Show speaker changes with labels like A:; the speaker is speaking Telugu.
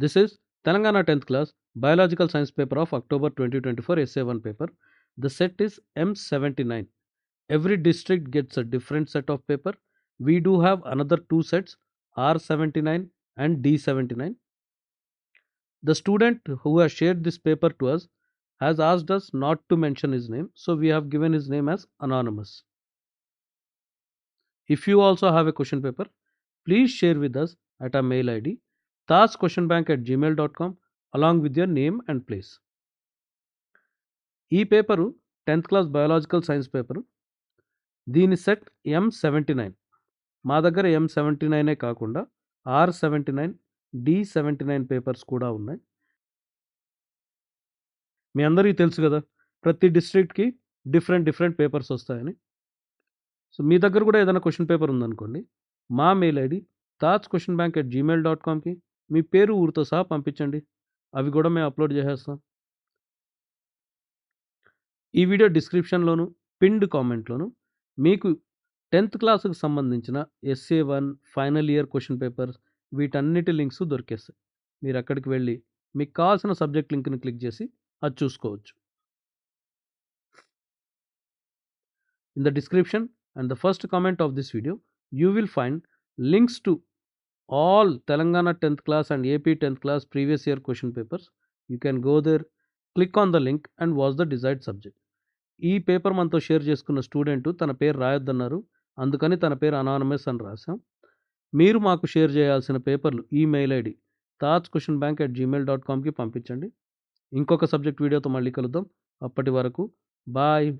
A: This is Telangana 10th class biological science paper of October 2024 essay 1 paper. The set is M79. Every district gets a different set of paper. We do have another two sets R79 and D79. The student who has shared this paper to us has asked us not to mention his name, so we have given his name as anonymous. If you also have a question paper, please share with us at our mail id taskquestionbank at gmail.com along with your name and place. ఈ paper tenth class biological science paper. దీని సెట్ ఎం సెవెంటీ నైన్ మా దగ్గర ఎం సెవెంటీ నైనే కాకుండా R seventy nine D seventy nine papers కూడా ఉన్నాయి. మీ అందరికీ తెలుసు కదా ప్రతి డిస్ట్రిక్ట్కి డిఫరెంట్ డిఫరెంట్ పేపర్స్ వస్తాయని. సో మీ దగ్గర కూడా ఏదైనా క్వశ్చన్ పేపర్ ఉందనుకోండి మా mail ID Taj question bank at Gmail dot కామ్కి మీ పేరు ఊరితో సహా పంపించండి. అవి కూడా మేము అప్లోడ్ చేసేస్తాం. ఈ వీడియో డిస్క్రిప్షన్లోను పిన్డ్ కామెంట్లోను మీకు టెన్త్ క్లాసుకు సంబంధించిన SA one final year question papers వీటన్నిటి లింక్స్ దొరికేస్తాయి. మీరు అక్కడికి వెళ్ళి మీకు కావాల్సిన సబ్జెక్ట్ లింక్ని క్లిక్ చేసి అది చూసుకోవచ్చు. In the description and the first comment of this video you will find links to all Telangana 10th class and AP 10th class previous year question papers. You can go there, click on the link and watch the desired subject. ఈ పేపర్ మనతో షేర్ చేసుకున్న స్టూడెంట్ తన పేరు రాయొద్దన్నారు. అందుకని తన పేరు అనానమస్ అని రాశాం. మీరు మాకు షేర్ చేయాల్సిన పేపర్లు email ID Taj question bank at Gmail dot కామ్కి పంపించండి. ఇంకొక సబ్జెక్ట్ వీడియోతో మళ్ళీ కలుద్దాం. అప్పటి వరకు బాయ్.